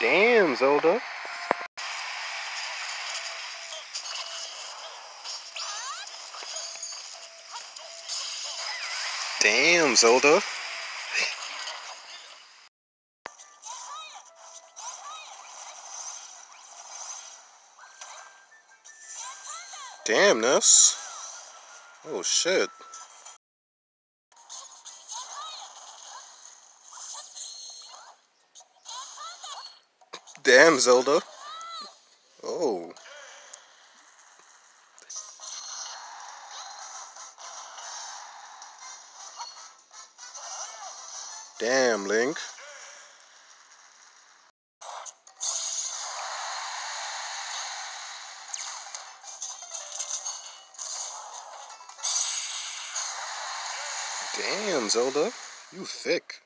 Damn, Zelda. Damn, Zelda. Damn, Ness. Oh, shit. Damn, Zelda. Oh. Damn, Link. Damn, Zelda. You thick.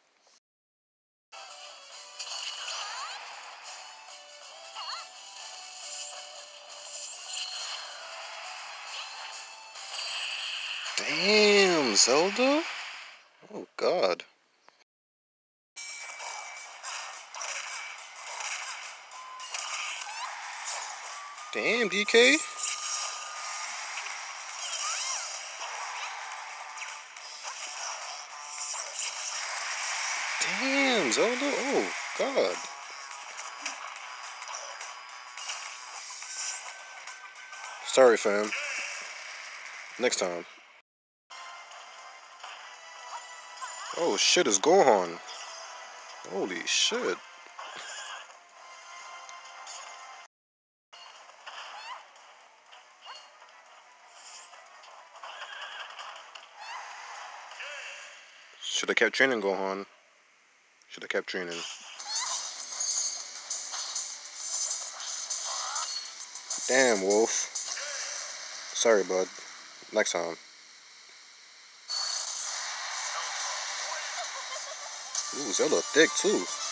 Damn, Zelda? Oh, God. Damn, DK. Damn, Zelda. Oh, God. Sorry, fam. Next time. Oh, shit is Gohan. Holy shit. Should have kept training Gohan. Should have kept training. Damn, Wolf. Sorry, bud. Next time. Ooh, Zelda thick too.